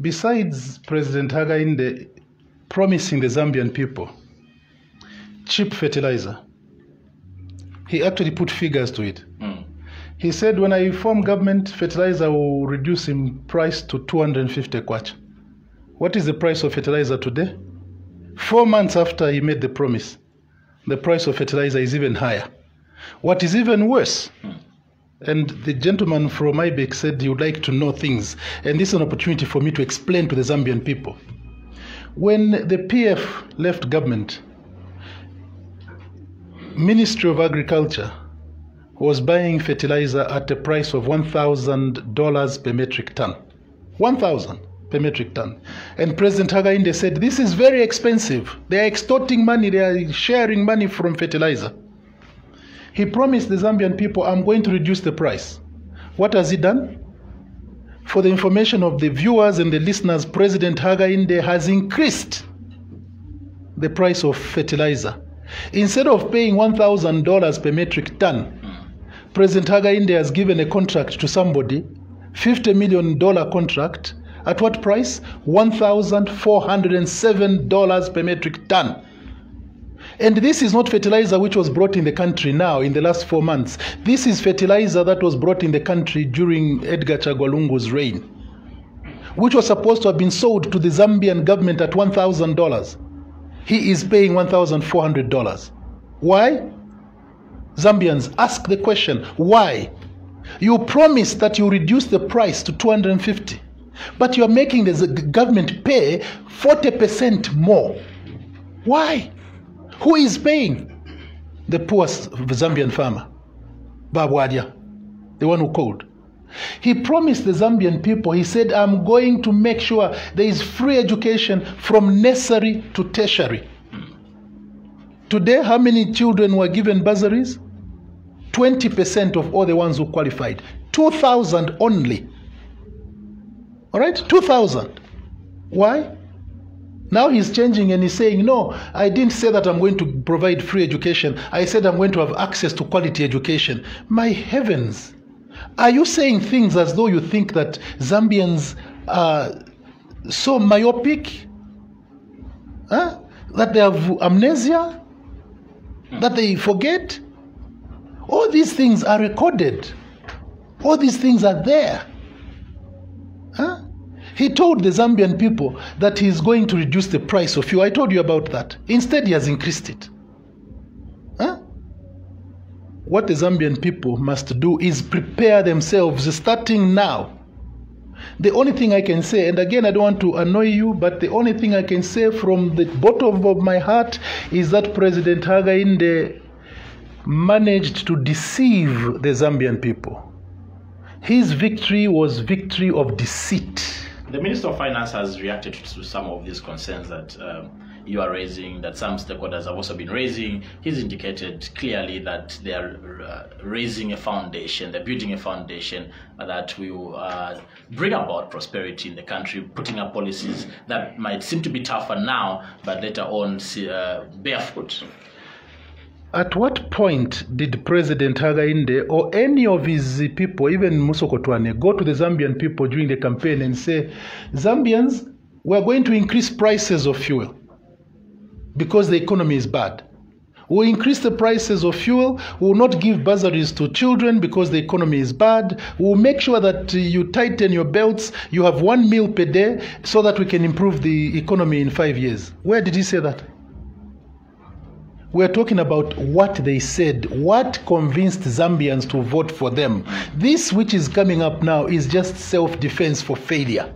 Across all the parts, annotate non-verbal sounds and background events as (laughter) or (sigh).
besides President Hakainde promising the Zambian people cheap fertilizer, he actually put figures to it. Mm. He said, when I form government, fertilizer will reduce in price to 250 kwacha. What is the price of fertilizer today? Four months after he made the promise, the price of fertilizer is even higher. What is even worse, and the gentleman from IBEC said he would like to know things, and this is an opportunity for me to explain to the Zambian people. When the PF left government, Ministry of Agriculture was buying fertilizer at a price of $1,000 per metric ton. 1,000 per metric ton. And President Hakainde said, This is very expensive. They are extorting money, they are sharing money from fertilizer. He promised the Zambian people, I'm going to reduce the price. What has he done? For the information of the viewers and the listeners, President Hakainde has increased the price of fertilizer. Instead of paying $1,000 per metric ton, President Hakainde has given a contract to somebody, $50 million contract, at what price? $1,407 per metric ton. And this is not fertilizer which was brought in the country now in the last four months. This is fertilizer that was brought in the country during Edgar Chagwa Lungu's reign, which was supposed to have been sold to the Zambian government at $1,000. He is paying $1,400. Why? Zambians ask the question why? You promised that you reduce the price to 250, but you are making the government pay 40% more. Why? Who is paying? The poor Zambian farmer, Babwadia, the one who called. He promised the Zambian people, he said, I'm going to make sure there is free education from nursery to tertiary. Today, how many children were given bursaries? 20% of all the ones who qualified. 2,000 only. All right? 2,000. Why? Now he's changing and he's saying, No, I didn't say that I'm going to provide free education. I said I'm going to have access to quality education. My heavens. Are you saying things as though you think that Zambians are so myopic? Huh? That they have amnesia? That they forget? All these things are recorded. All these things are there. He told the Zambian people that he's going to reduce the price of fuel. I told you about that. Instead, he has increased it. Huh? What the Zambian people must do is prepare themselves starting now. The only thing I can say, and again, I don't want to annoy you, but the only thing I can say from the bottom of my heart is that President Hakainde managed to deceive the Zambian people. His victory was victory of deceit. The Minister of Finance has reacted to some of these concerns that um, you are raising, that some stakeholders have also been raising. He's indicated clearly that they are uh, raising a foundation, they're building a foundation that will uh, bring about prosperity in the country, putting up policies that might seem to be tougher now, but later on see, uh, bear fruit. At what point did President Hakainde or any of his people, even Musokotwane, go to the Zambian people during the campaign and say, Zambians, we're going to increase prices of fuel because the economy is bad. We'll increase the prices of fuel. We'll not give bursaries to children because the economy is bad. We'll make sure that you tighten your belts. You have one meal per day so that we can improve the economy in five years. Where did he say that? We're talking about what they said, what convinced Zambians to vote for them. This, which is coming up now, is just self defense for failure.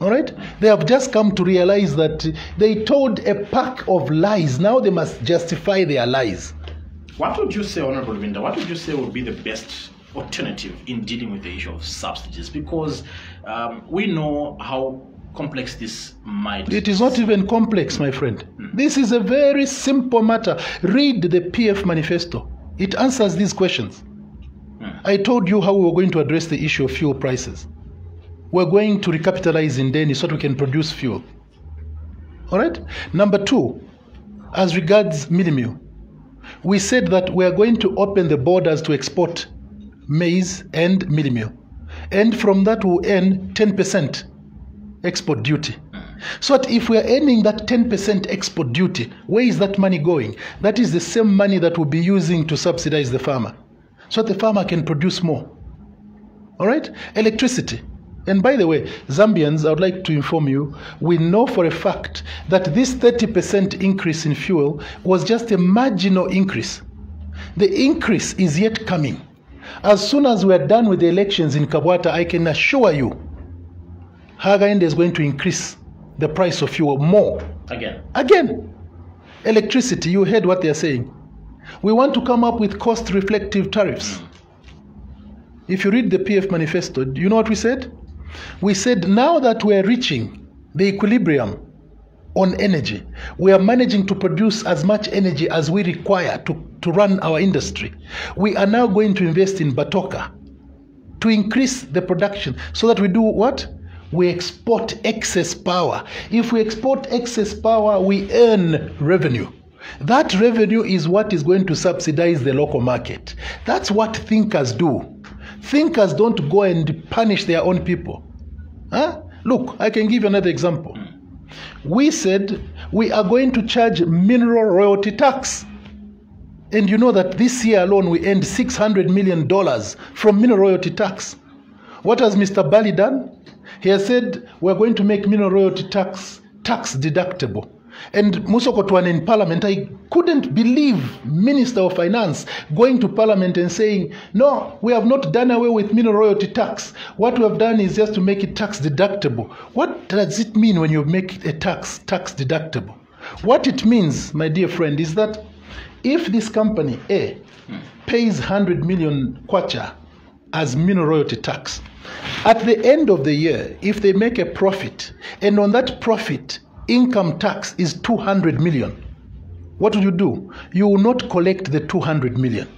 All right? They have just come to realize that they told a pack of lies. Now they must justify their lies. What would you say, Honorable Lubinda, what would you say would be the best alternative in dealing with the issue of subsidies? Because um, we know how complex this might It is not even complex, my friend. Hmm. This is a very simple matter. Read the PF manifesto, it answers these questions. Hmm. I told you how we were going to address the issue of fuel prices. We're going to recapitalize Indeni so that we can produce fuel. All right? Number two, as regards meal, we said that we are going to open the borders to export maize and meal. And from that, we'll earn 10% export duty. So that if we are earning that 10% export duty, where is that money going? That is the same money that we'll be using to subsidize the farmer. So that the farmer can produce more. All right? Electricity. And by the way, Zambians, I would like to inform you, we know for a fact that this 30% increase in fuel was just a marginal increase. The increase is yet coming. As soon as we are done with the elections in Kabwata, I can assure you, Hakainde is going to increase the price of fuel more. Again. Again, electricity, you heard what they're saying. We want to come up with cost reflective tariffs. Hmm. If you read the PF manifesto, do you know what we said? We said now that we're reaching the equilibrium on energy, we are managing to produce as much energy as we require to, to run our industry. We are now going to invest in Batoka to increase the production so that we do what? We export excess power. If we export excess power, we earn revenue. That revenue is what is going to subsidize the local market. That's what thinkers do. Thinkers don't go and punish their own people. Huh? Look, I can give you another example. We said we are going to charge mineral royalty tax. And you know that this year alone we earned $600 million from mineral royalty tax. What has Mr. Bally done? He has said we're going to make mineral royalty tax tax deductible. And Musokotwane in Parliament, I couldn't believe Minister of Finance going to Parliament and saying, no, we have not done away with mineral royalty tax. What we have done is just to make it tax deductible. What does it mean when you make a tax tax deductible? What it means, my dear friend, is that if this company A pays 100 million kwacha as mineral royalty tax, at the end of the year, if they make a profit, and on that profit, income tax is 200 million, what will you do? You will not collect the 200 million.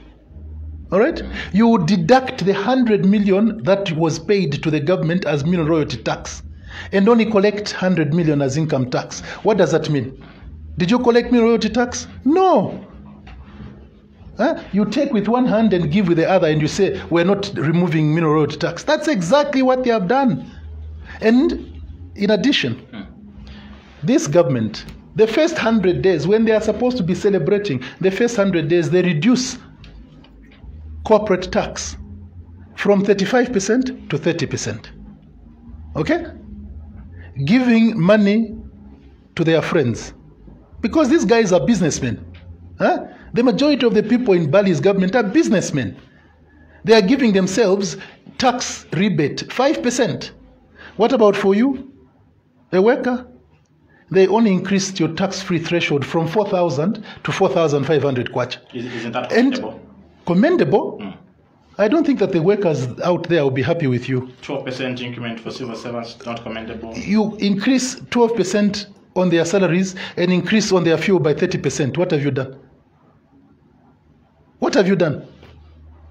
All right? You will deduct the 100 million that was paid to the government as mineral royalty tax and only collect 100 million as income tax. What does that mean? Did you collect mineral royalty tax? No. Huh? You take with one hand and give with the other, and you say, We're not removing mineral tax. That's exactly what they have done. And in addition, this government, the first 100 days, when they are supposed to be celebrating, the first 100 days, they reduce corporate tax from 35% to 30%. Okay? Giving money to their friends. Because these guys are businessmen. Huh? The majority of the people in Bally's government are businessmen. They are giving themselves tax rebate 5%. What about for you, a worker? They only increased your tax free threshold from 4,000 to 4,500 kwacha. Is, isn't that And commendable? commendable. Hmm. I don't think that the workers out there will be happy with you. 12% increment for civil servants, not commendable. You increase 12% on their salaries and increase on their fuel by 30%. What have you done? What have you done?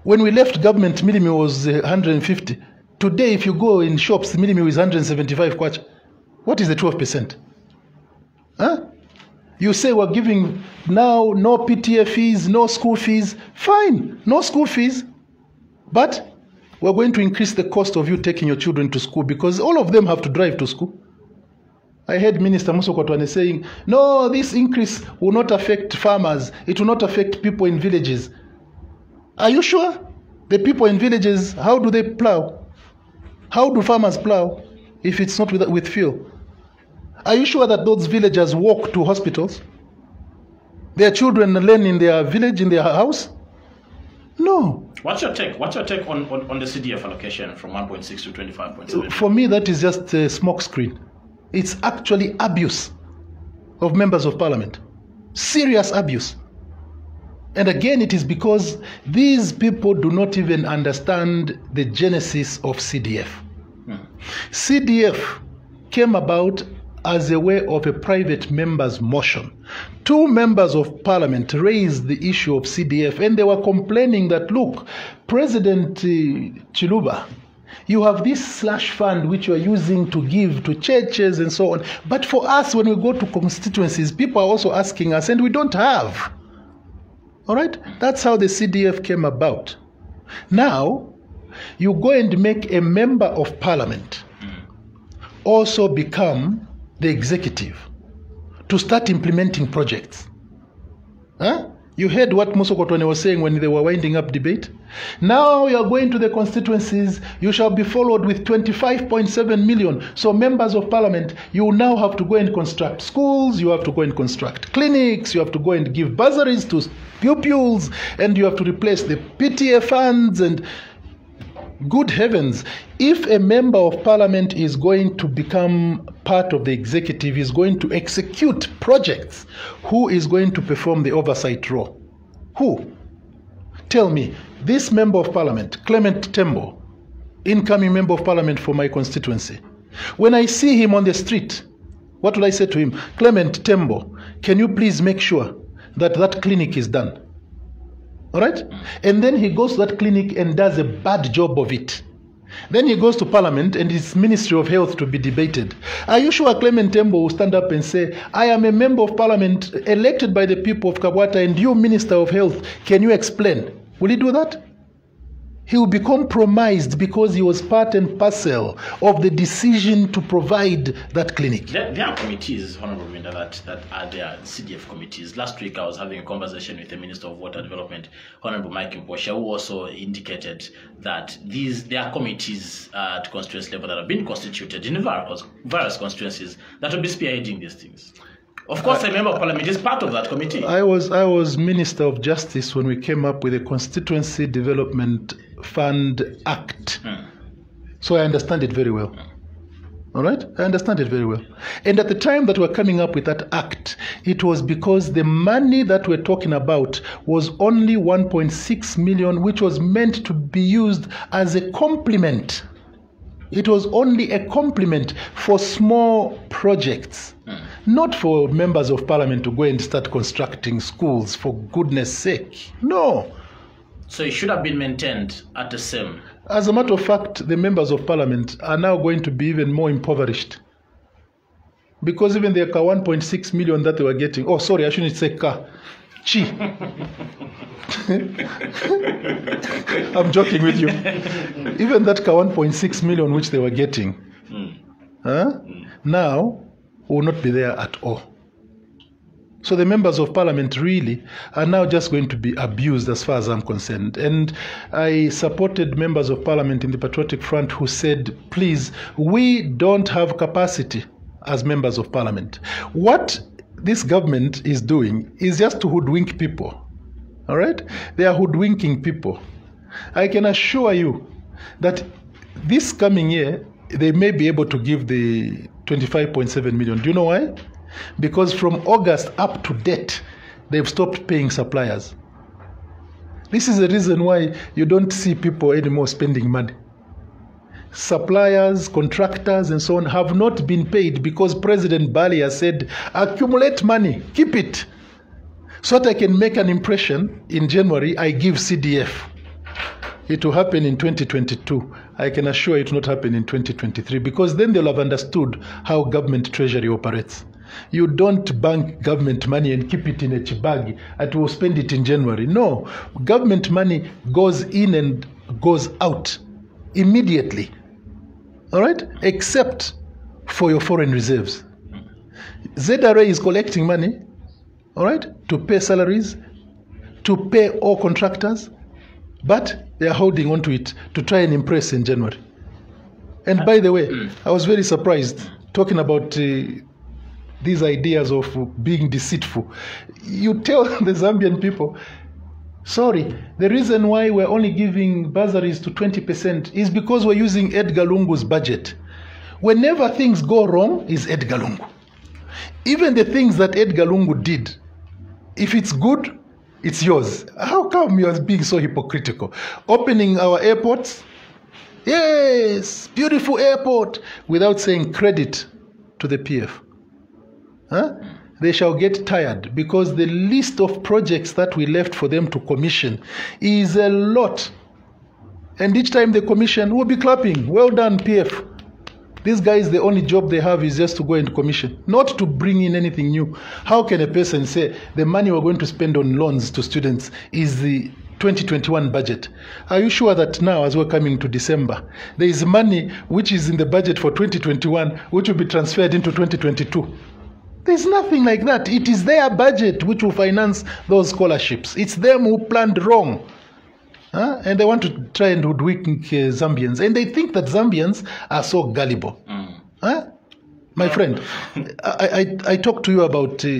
When we left government, minimum was uh, 150. Today, if you go in shops, minimum is 175 kwacha. What is the 12%? Huh? You say we're giving now no PTA fees, no school fees. Fine, no school fees. But we're going to increase the cost of you taking your children to school because all of them have to drive to school. I heard Minister Musokotwane saying, no, this increase will not affect farmers. It will not affect people in villages. Are you sure? The people in villages, how do they plow? How do farmers plow if it's not with, with fuel? Are you sure that those villagers walk to hospitals? Their children learn in their village, in their house? No. What's your take? What's your take on, on, on the CDF allocation from 1.6 to 25.7? For me, that is just a smokescreen. It's actually abuse of members of parliament. Serious abuse. And again, it is because these people do not even understand the genesis of CDF. CDF came about as a way of a private member's motion. Two members of parliament raised the issue of CDF and they were complaining that, look, President uh, Chiluba, you have this slash fund which you are using to give to churches and so on. But for us, when we go to constituencies, people are also asking us, and we don't have. All right? That's how the CDF came about. Now, you go and make a member of parliament also become the executive to start implementing projects. Huh? You heard what Musokotwane was saying when they were winding up debate. Now you are going to the constituencies. You shall be followed with 25.7 million. So, members of parliament, you now have to go and construct schools. You have to go and construct clinics. You have to go and give bursaries to pupils, and you have to replace the PTA funds and Good heavens, if a member of parliament is going to become part of the executive, is going to execute projects, who is going to perform the oversight role? Who? Tell me, this member of parliament, Clement Tembo, incoming member of parliament for my constituency, when I see him on the street, what will I say to him? Clement Tembo, can you please make sure that that clinic is done? All right? And then he goes to that clinic and does a bad job of it. Then he goes to Parliament and his Ministry of Health to be debated. Are you sure Clement Tembo will stand up and say, I am a member of Parliament elected by the people of Kabwata and you, Minister of Health, can you explain? Will he do that? He will be compromised because he was part and parcel of the decision to provide that clinic. There, there are committees, Honorable Lubinda, that, that are there, CDF committees. Last week I was having a conversation with the Minister of Water Development, Honorable Mike Mposha, who also indicated that these there are committees uh, at constituency level that have been constituted in various, various constituencies that will be spearheading these things. Of course, a member of parliament is part of that committee. I was I was Minister of Justice when we came up with a Constituency Development Fund Act. Hmm. So I understand it very well. All right? I understand it very well. And at the time that we're coming up with that act, it was because the money that we're talking about was only 1.6 million, which was meant to be used as a complement. It was only a complement for small projects, hmm. not for members of parliament to go and start constructing schools for goodness sake. No. So it should have been maintained at the same. As a matter of fact, the members of parliament are now going to be even more impoverished. Because even the 1.6 million that they were getting, oh, sorry, I shouldn't say ka, chi. (laughs) I'm joking with you. Even that ka 1.6 million which they were getting, hmm. huh, now will not be there at all. So the members of parliament really are now just going to be abused as far as I'm concerned. And I supported members of parliament in the Patriotic Front who said, please, we don't have capacity as members of parliament. What this government is doing is just to hoodwink people. All right? They are hoodwinking people. I can assure you that this coming year, they may be able to give the 25.7 million. Do you know why? Because from August up to date, they've stopped paying suppliers. This is the reason why you don't see people anymore spending money. Suppliers, contractors, and so on have not been paid because President Bally has said, accumulate money, keep it. So that I can make an impression in January, I give CDF. It will happen in 2022. I can assure it will not happen in 2023 because then they'll have understood how government treasury operates. You don't bank government money and keep it in a chibagi and will spend it in January. No, government money goes in and goes out immediately. All right? Except for your foreign reserves. ZRA is collecting money, all right, to pay salaries, to pay all contractors, but they are holding on to it to try and impress in January. And by the way, I was very surprised talking about uh, these ideas of being deceitful. You tell (laughs) the Zambian people, sorry, the reason why we're only giving bursaries to 20% is because we're using Edgar Lungu's budget. Whenever things go wrong, is Edgar Lungu. Even the things that Edgar Lungu did, if it's good, it's yours. How come you're being so hypocritical? Opening our airports, yes, beautiful airport, without saying credit to the PF. Huh? They shall get tired because the list of projects that we left for them to commission is a lot. And each time they commission, we'll be clapping. Well done, PF. These guys, the only job they have is just to go and commission, not to bring in anything new. How can a person say the money we're going to spend on loans to students is the 2021 budget. Are you sure that now, as we're coming to December, there is money which is in the budget for 2021 which will be transferred into 2022? There's nothing like that. It is their budget which will finance those scholarships. It's them who planned wrong. Huh? And they want to try and hoodwink uh, Zambians. And they think that Zambians are so gullible. Huh? My friend, (laughs) I, I, I talked to you about uh,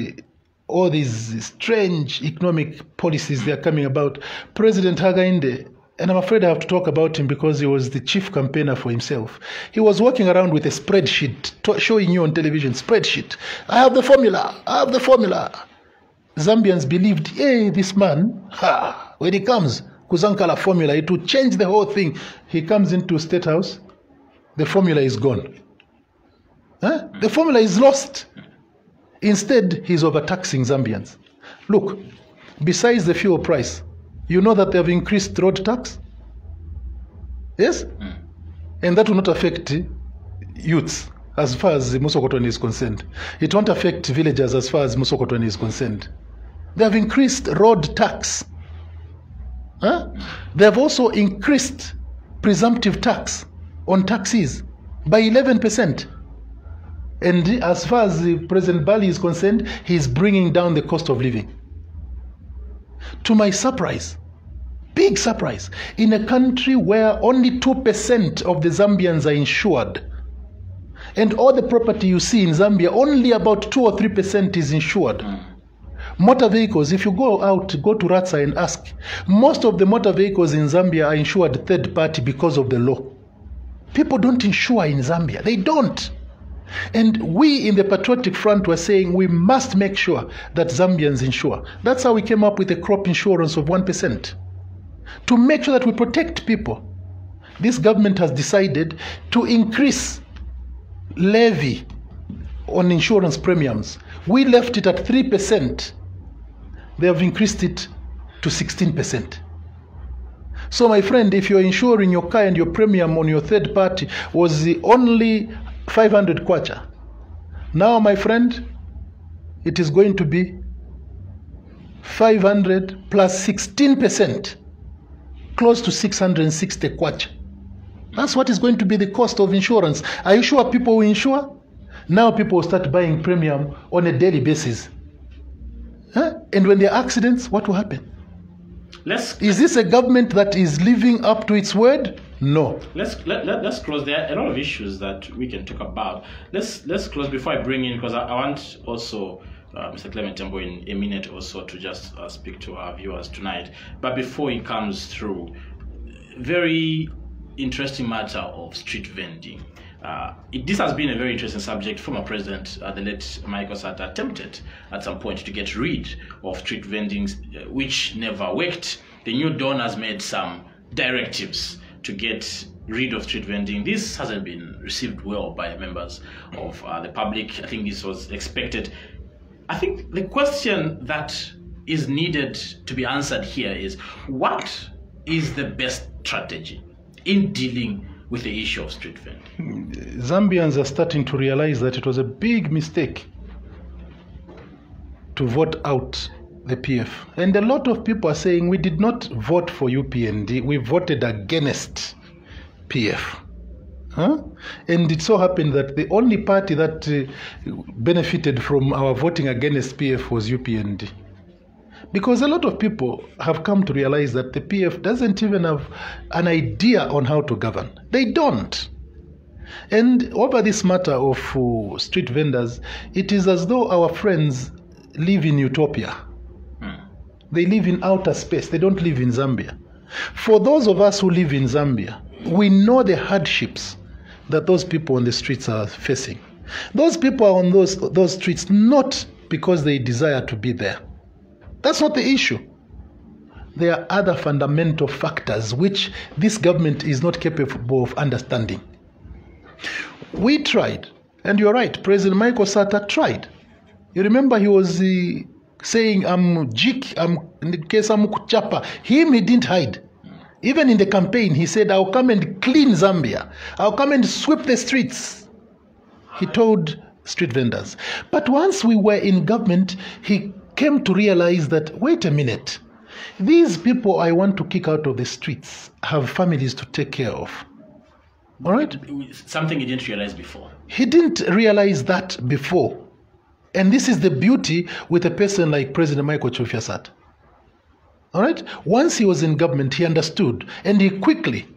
all these strange economic policies they are coming about. President Hakainde, and I'm afraid I have to talk about him because he was the chief campaigner for himself. He was walking around with a spreadsheet, to- showing you on television, spreadsheet. I have the formula. I have the formula. Zambians believed, hey, this man, ha, when he comes, Kuzankala formula, it will change the whole thing. He comes into State House, the formula is gone. Huh? The formula is lost. Instead, he's overtaxing Zambians. Look, besides the fuel price, you know that they have increased road tax? Yes? Mm. And that will not affect youths as far as Musokotwane is concerned. It won't affect villagers as far as Musokotwane is concerned. They have increased road tax. Huh? They have also increased presumptive tax on taxis by 11%. And as far as the President Bally is concerned, he's bringing down the cost of living. To my surprise, big surprise, in a country where only 2% of the Zambians are insured, and all the property you see in Zambia, only about 2 or 3% is insured. Hmm. Motor vehicles, if you go out, go to Ratsa and ask, most of the motor vehicles in Zambia are insured third party because of the law. People don't insure in Zambia, they don't. And we in the Patriotic Front were saying we must make sure that Zambians insure. That's how we came up with a crop insurance of 1%. To make sure that we protect people. This government has decided to increase levy on insurance premiums. We left it at 3%. They have increased it to 16%. So, my friend, if you're insuring your car and your premium on your third party was the only 500 kwacha, now, my friend, it is going to be 500 plus 16%, close to 660 kwacha. That's what is going to be the cost of insurance. Are you sure people will insure? Now people will start buying premium on a daily basis. Huh? And when there are accidents, what will happen? Let's Is this a government that is living up to its word? No. let's let, let, let's close there are a lot of issues that we can talk about let's let's close before i bring in because I, I want also uh, mr clement tembo in a minute or so to just uh, speak to our viewers tonight but before he comes through very interesting matter of street vending uh, it, this has been a very interesting subject. Former President, uh, the late Michael Sata, attempted at some point to get rid of street vending, uh, which never worked. The new Dawn has made some directives to get rid of street vending. This hasn't been received well by members of uh, the public. I think this was expected. I think the question that is needed to be answered here is what is the best strategy in dealing with the issue of street vending? Zambians are starting to realize that it was a big mistake to vote out the PF. And a lot of people are saying we did not vote for UPND, we voted against PF. Huh? And it so happened that the only party that uh, benefited from our voting against PF was UPND. Because a lot of people have come to realize that the PF doesn't even have an idea on how to govern. They don't. And over this matter of uh, street vendors, it is as though our friends live in utopia. They live in outer space, they don't live in Zambia. For those of us who live in Zambia, we know the hardships that those people on the streets are facing. Those people are on those, those streets not because they desire to be there. That's not the issue. There are other fundamental factors which this government is not capable of understanding. We tried, and you're right, President Michael Sata tried. You remember he was uh, saying, I'm jik, I'm in case I'm kuchapa. Him, he didn't hide. Even in the campaign, he said, I'll come and clean Zambia. I'll come and sweep the streets. He told street vendors. But once we were in government, he came to realize that, wait a minute, These people I want to kick out of the streets have families to take care of. All right? Something he didn't realize before. He didn't realize that before. And this is the beauty with a person like President Michael Chilufya Sata. All right? Once he was in government, he understood and he quickly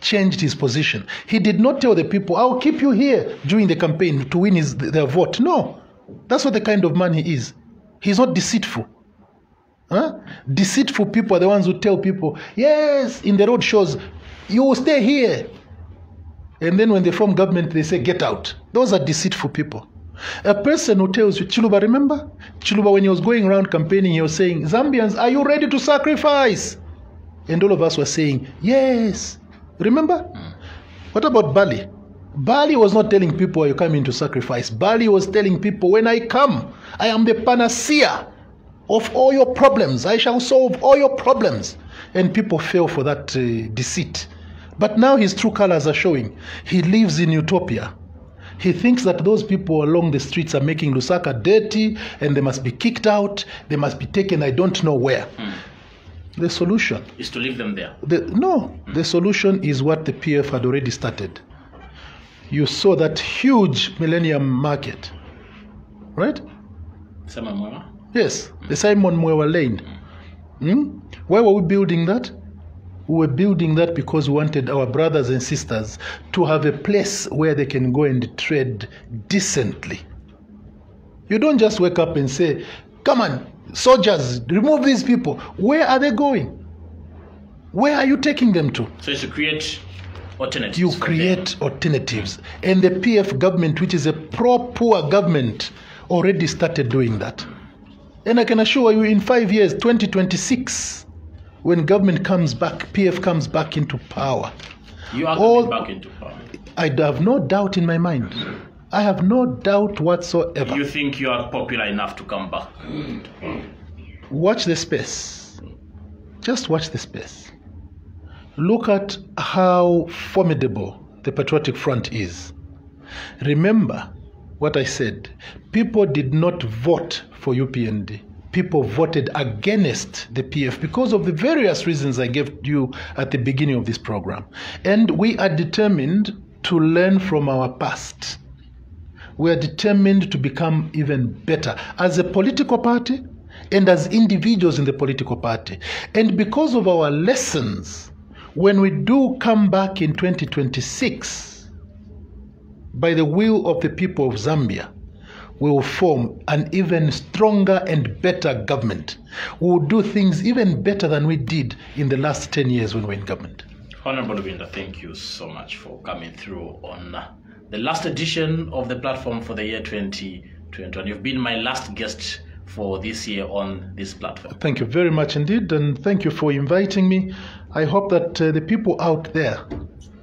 changed his position. He did not tell the people, I'll keep you here during the campaign to win his, their vote. No. That's what the kind of man he is. He's not deceitful. Huh? Deceitful people are the ones who tell people, yes, in the road shows, you will stay here. And then when they form government, they say, get out. Those are deceitful people. A person who tells you, Chiluba, remember? Chiluba, when he was going around campaigning, he was saying, Zambians, are you ready to sacrifice? And all of us were saying, yes. Remember? What about Bally? Bally was not telling people you're coming to sacrifice. Bally was telling people, when I come, I am the panacea of all your problems. I shall solve all your problems. And people fell for that uh, deceit. But now his true colors are showing. He lives in utopia. He thinks that those people along the streets are making Lusaka dirty and they must be kicked out. They must be taken, I don't know where. Hmm. The solution Is to leave them there. the, no, hmm. the solution is what the PF had already started. You saw that huge millennium market, right? Simon Mwema? Yes, the hmm. Simon Mwewa Lane. Hmm? Why were we building that? We were building that because we wanted our brothers and sisters to have a place where they can go and trade decently. You don't just wake up and say, Come on, soldiers, remove these people. Where are they going? Where are you taking them to? So it's to create alternatives. You create alternatives. And the PF government, which is a pro poor government, already started doing that. And I can assure you, in five years, 2026, when government comes back, PF comes back into power. You are all- coming back into power. I have no doubt in my mind. I have no doubt whatsoever. You think you are popular enough to come back? watch the space. Just watch the space. Look at how formidable the Patriotic Front is. Remember what I said. People did not vote for UPND. People voted against the PF because of the various reasons I gave you at the beginning of this program. And we are determined to learn from our past. We are determined to become even better as a political party and as individuals in the political party. And because of our lessons, when we do come back in 2026, by the will of the people of Zambia, we will form an even stronger and better government. We will do things even better than we did in the last 10 years when we were in government. Honorable Lubinda, thank you so much for coming through on uh, the last edition of the platform for the year 2021. You've been my last guest for this year on this platform. Thank you very much indeed, and thank you for inviting me. I hope that uh, the people out there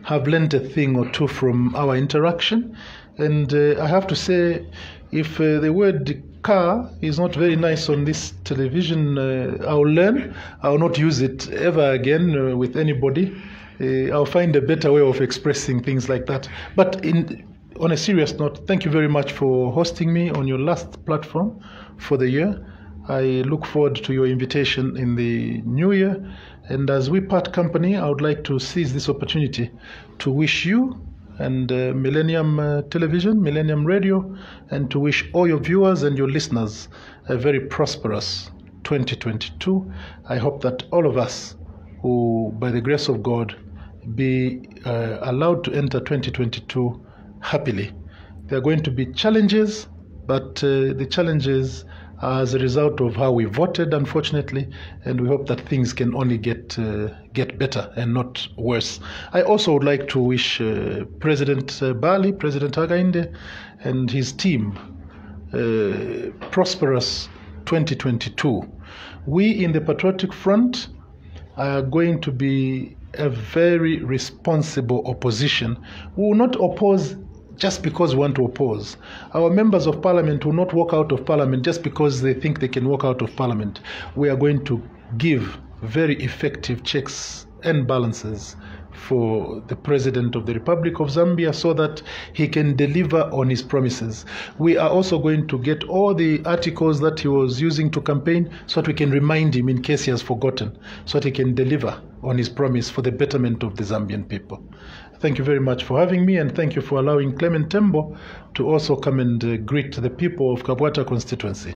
have learned a thing or two from our interaction. And uh, I have to say, if uh, the word car is not very nice on this television, uh, I'll learn. I'll not use it ever again uh, with anybody. Uh, I'll find a better way of expressing things like that. But in on a serious note, thank you very much for hosting me on your last platform for the year. I look forward to your invitation in the new year. And as we part company, I would like to seize this opportunity to wish you and uh, Millennium uh, Television, Millennium Radio, and to wish all your viewers and your listeners a very prosperous 2022. I hope that all of us who, by the grace of God, be uh, allowed to enter 2022 happily. There are going to be challenges, but uh, the challenges as a result of how we voted, unfortunately, and we hope that things can only get uh, get better and not worse. I also would like to wish uh, President uh, Bally, President Hakainde, and his team uh, prosperous 2022. We in the Patriotic Front are going to be a very responsible opposition. We will not oppose just because we want to oppose. Our members of parliament will not walk out of parliament just because they think they can walk out of parliament. We are going to give very effective checks and balances for the President of the Republic of Zambia so that he can deliver on his promises. We are also going to get all the articles that he was using to campaign so that we can remind him in case he has forgotten, so that he can deliver on his promise for the betterment of the Zambian people. Thank you very much for having me, and thank you for allowing Clement Tembo to also come and uh, greet the people of Kabwata constituency.